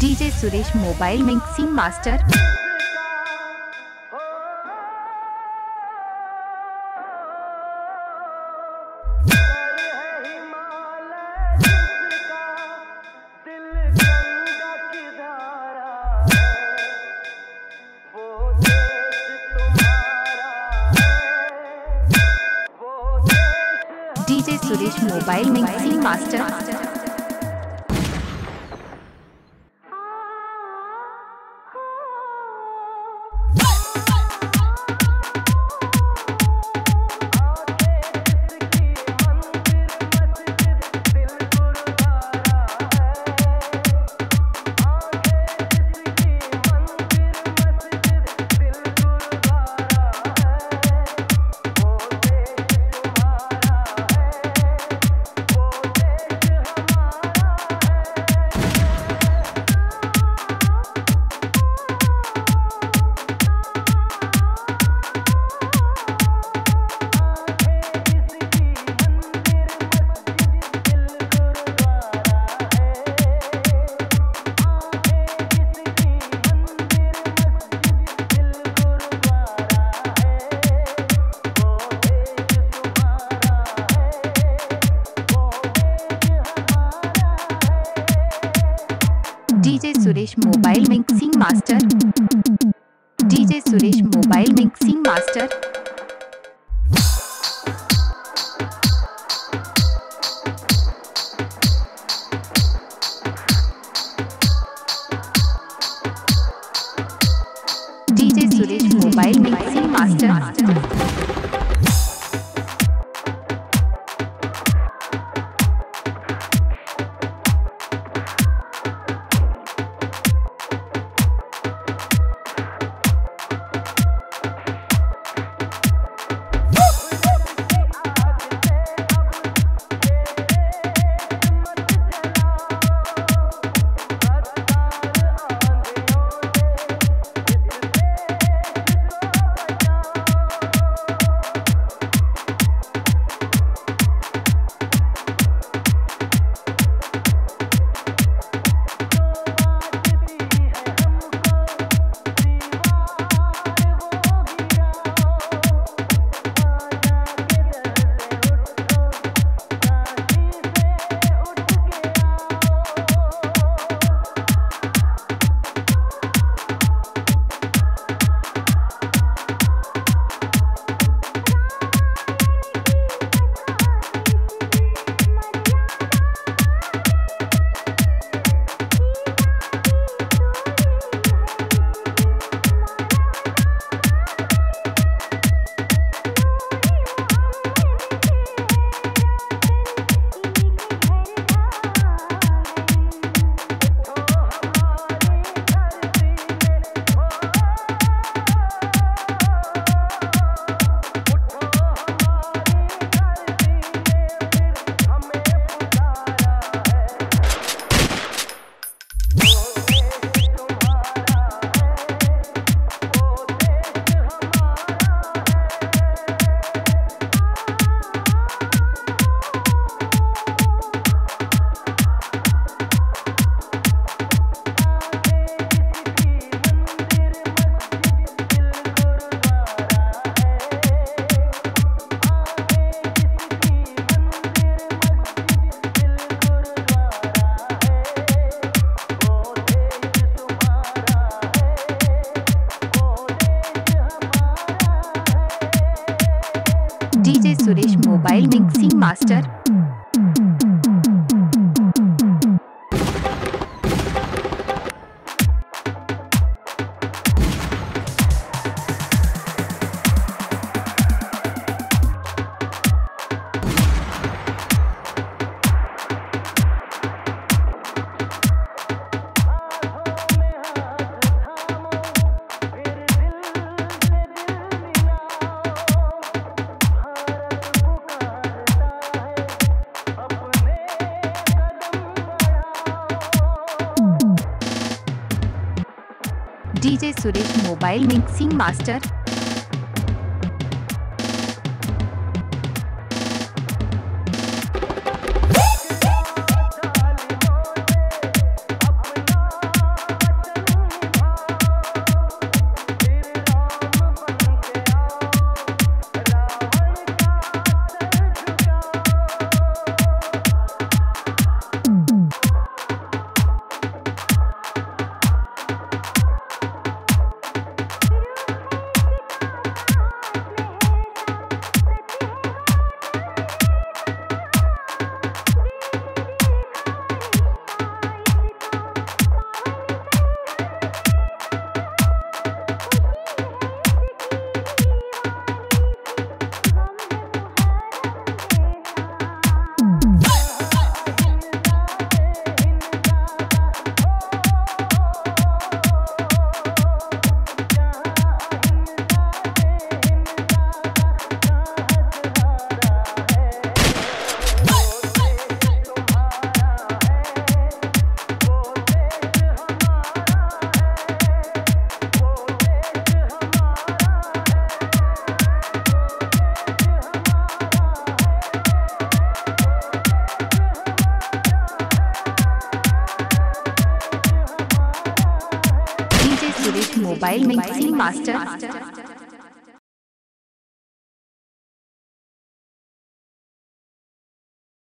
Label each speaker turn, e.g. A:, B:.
A: DJ Suresh mobile mixing master. DJ Suresh mobile mixing master. Master DJ Suresh mobile mixing master DJ Suresh mobile mixing master DJ Suresh mobile mixing master mobile mixing master.